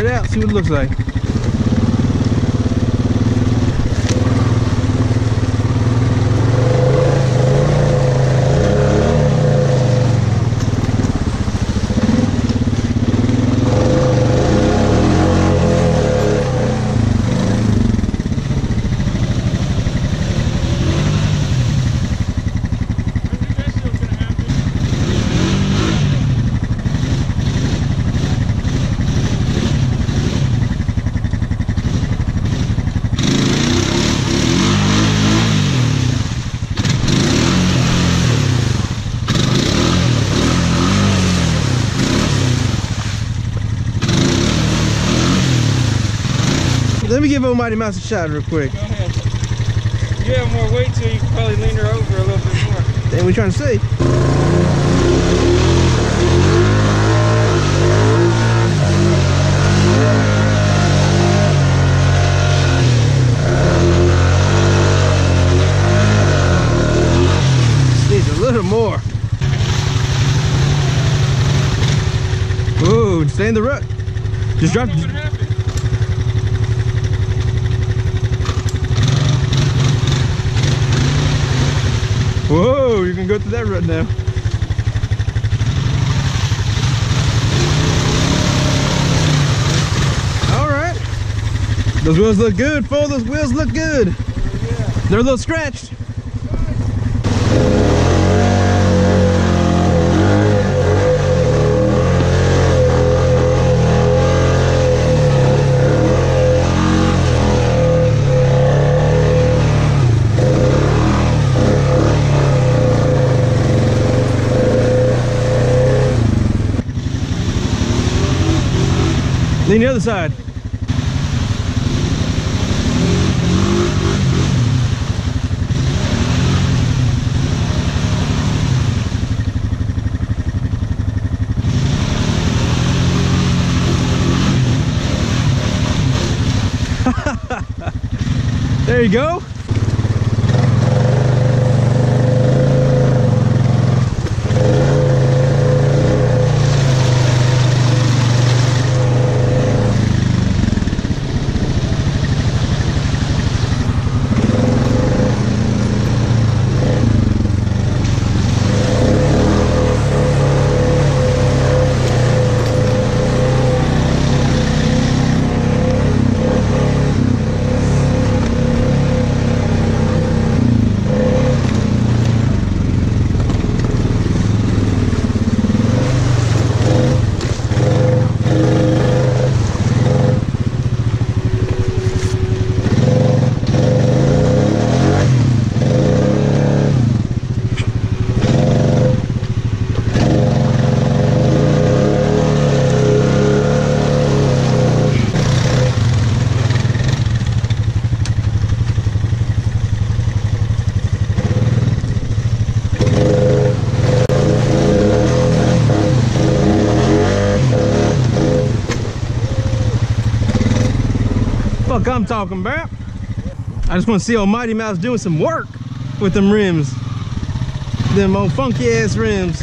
it out, see what it looks like. Let me give old Mighty Mouse a shot real quick. Go ahead. You have more weight, so you can probably lean her over a little bit more. Then we trying to see. Needs a little more. Ooh, stay in the rut. Just drop. I don't know what happened. Whoa, you can go through that rut now. All right. Those wheels look good, fool. Those wheels look good. Yeah. They're a little scratched. The other side. there you go. Fuck I'm talking about. I just want to see Almighty Mouse doing some work with them rims. Them old funky ass rims.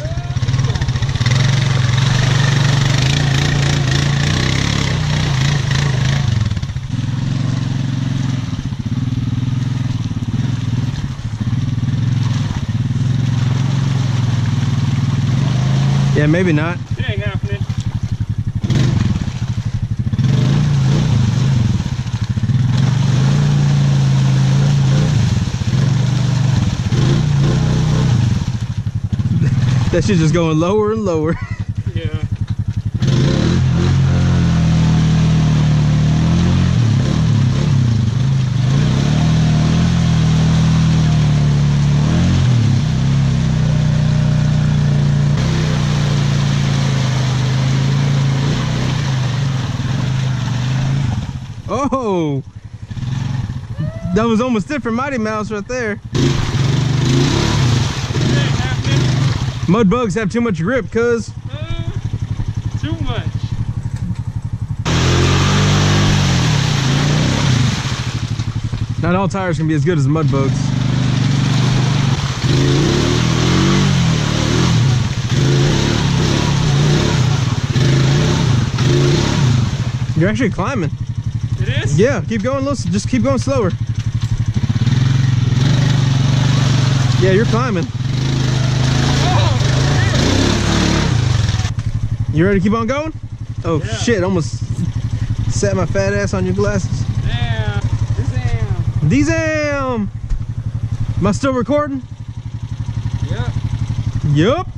Yeah, maybe not. That shit's just going lower and lower. Yeah. Oh! That was almost it for Mighty Mouse right there. Mud bugs have too much grip, cuz. Uh, too much. Not all tires can be as good as mud bugs. You're actually climbing. It is? Yeah, keep going, little, just keep going slower. Yeah, you're climbing. Oh, You ready to keep on going? Oh Yeah. shit, almost sat my fat ass on your glasses. damn. Damn. Dezam! Am I still recording? Yep. Yup.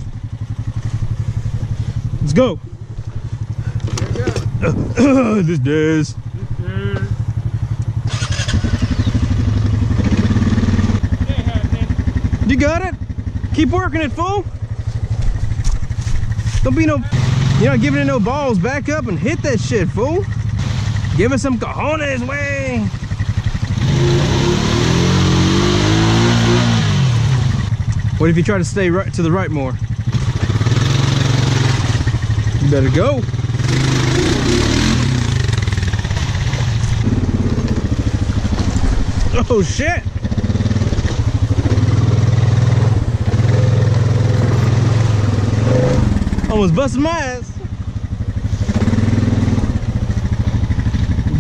Let's go. There we go. this happening. You got it? Keep working it, fool. Don't be no, you're not giving it no balls. Back up and hit that shit, fool. Give us some cojones, way. What if you try to stay right to the right more? You better go. Oh shit. Almost busted my ass.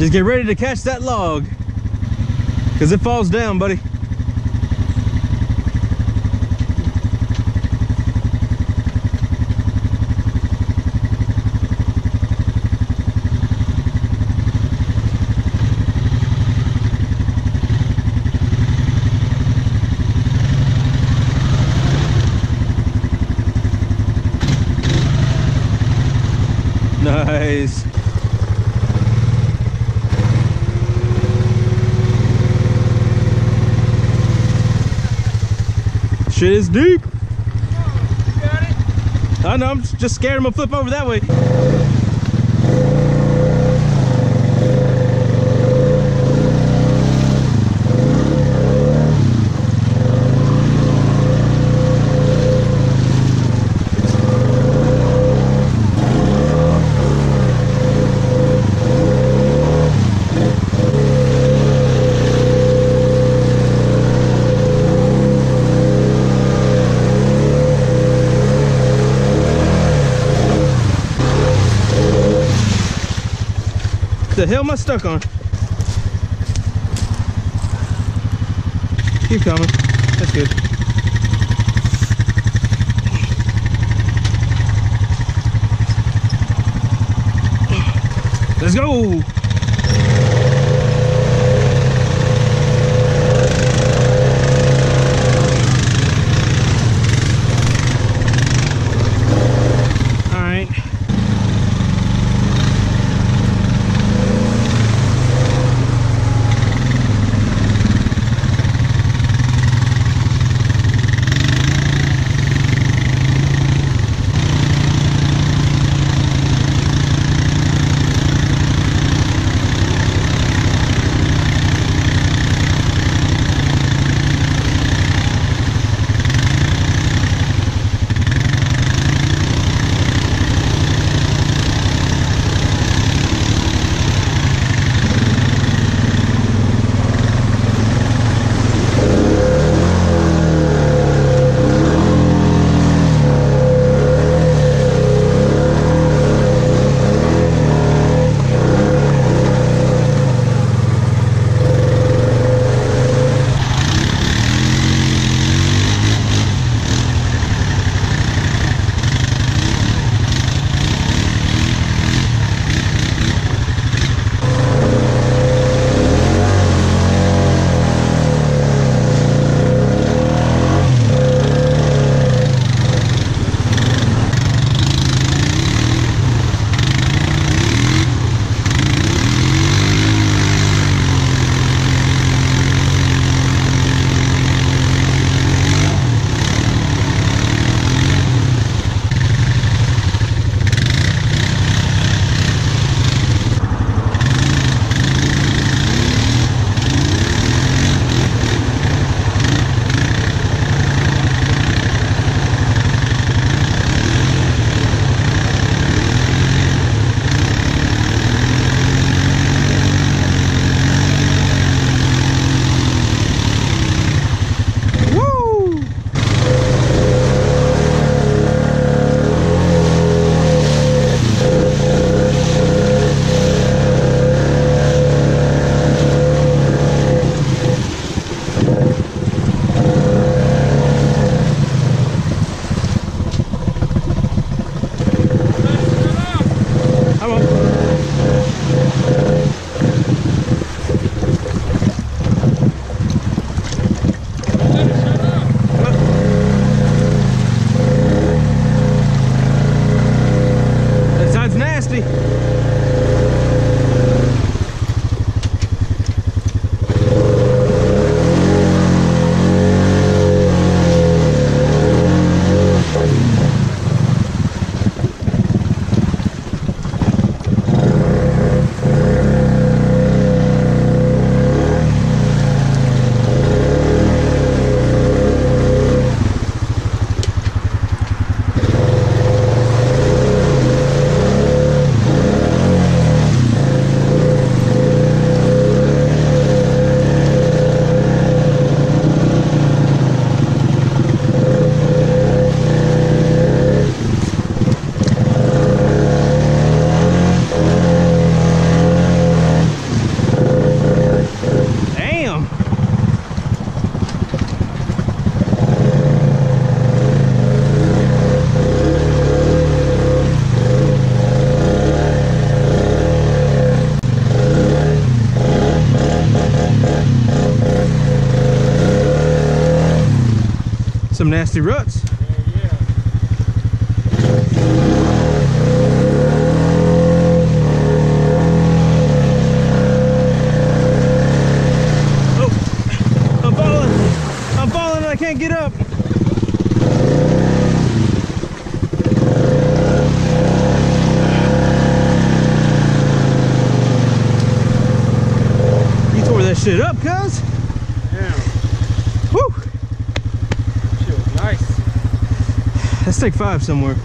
Just get ready to catch that log. Cause it falls down, buddy. Shit is deep. I know, I'm just scared I'm gonna flip over that way. Hell am I stuck on? Keep coming. That's good. Let's go. Nasty ruts. Yeah. Oh, I'm falling. I'm falling and I can't get up. You tore that shit up, cuz. Damn. Woo! Shit was nice. Let's take five somewhere.